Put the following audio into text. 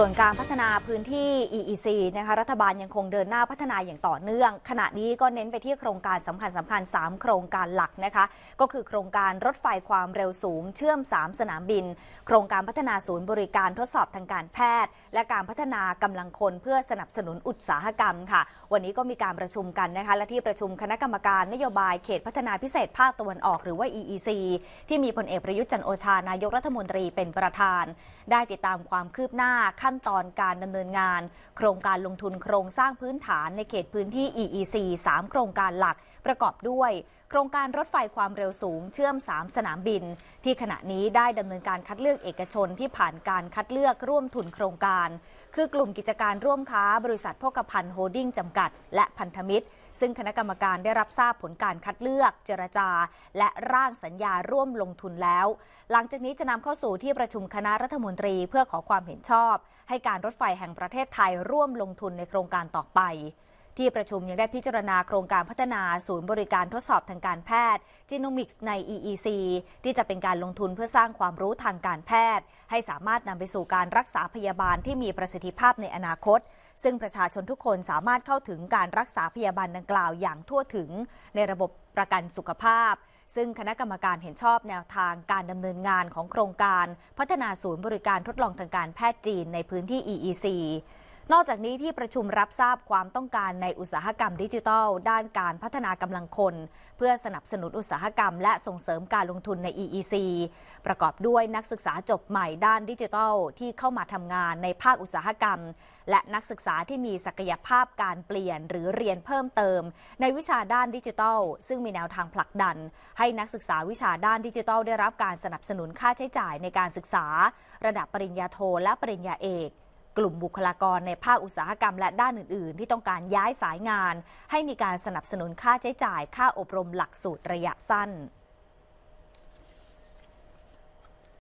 ส่วนการพัฒนาพื้นที่ EEC นะคะรัฐบาลยังคงเดินหน้าพัฒนาอย่างต่อเนื่อง ขณะนี้ก็เน้นไปที่โครงการสำคัญสำคัญ 3 โครงการหลักนะคะ ก็คือโครงการรถไฟความเร็วสูง เชื่อม 3 สนามบิน โครงการพัฒนาศูนย์บริการทดสอบทางการแพทย์ และการพัฒนากำลังคนเพื่อสนับสนุนอุตสาหกรรมค่ะ วันนี้ก็มีการประชุมกันนะคะและที่ประชุมคณะกรรมการนโยบายเขตพัฒนาพิเศษภาคตะวันออกหรือว่า EEC ที่มีพลเอกประยุทธ์จันโอชานายกรัฐมนตรีเป็นประธาน ได้ติดตามความคืบหน้าขั้นตอนการดำเนินงาน โครงการลงทุนโครงสร้างพื้นฐานในเขตพื้นที่ EEC 3 โครงการหลักประกอบด้วย โครงการรถไฟความเร็วสูงเชื่อม 3 สนามบิน ที่ขณะนี้ได้ดำเนินการคัดเลือกเอกชนที่ผ่านการคัดเลือกร่วมทุนโครงการ คือกลุ่มกิจการร่วมค้าบริษัทพกพันธ์โฮดดิ้งจำกัด และพันธมิตร ซึ่งคณะกรรมการได้รับทราบผลการคัดเลือก เจรจา และร่างสัญญาร่วมลงทุนแล้ว หลังจากนี้จะนำเข้าสู่ที่ประชุมคณะรัฐมนตรีเพื่อขอความเห็นชอบให้การรถไฟแห่งประเทศไทยร่วมลงทุนในโครงการต่อไป ที่ประชุมยังได้พิจารณาโครงการพัฒนาศูนย์บริการทดสอบทางการแพทย์จีโนมิกส์ใน EEC ที่จะเป็นการลงทุนเพื่อสร้างความรู้ทางการแพทย์ ให้สามารถนำไปสู่การรักษาพยาบาลที่มีประสิทธิภาพในอนาคตซึ่งประชาชนทุกคนสามารถเข้าถึงการรักษาพยาบาลดังกล่าวอย่างทั่วถึงในระบบประกันสุขภาพ ซึ่งคณะกรรมการเห็นชอบแนวทางการดำเนินงานของโครงการ พัฒนาศูนย์บริการทดลองทางการแพทย์จีนในพื้นที่ EEC นอกจากนี้ที่ประชุมรับทราบความต้องการในอุตสาหกรรมดิจิทัล ด้านการพัฒนากำลังคน เพื่อสนับสนุนอุตสาหกรรม และส่งเสริมการลงทุนใน EEC ประกอบด้วยนักศึกษาจบใหม่ด้านดิจิทัล ที่เข้ามาทำงานในภาคอุตสาหกรรม และนักศึกษาที่มีศักยภาพการเปลี่ยนหรือเรียนเพิ่มเติม ในวิชาด้านดิจิทัล ซึ่งมีแนวทางผลักดัน ให้นักศึกษาวิชาด้านดิจิทัล ได้รับการสนับสนุนค่าใช้จ่ายในการศึกษา ระดับปริญญาโทและปริญญาเอก กลุ่มบุคลากรในภาคอุตสาหกรรมและด้านอื่น ๆ ที่ต้องการย้ายสายงาน ให้มีการสนับสนุนค่าใช้จ่าย ค่าอบรมหลักสูตรระยะสั้น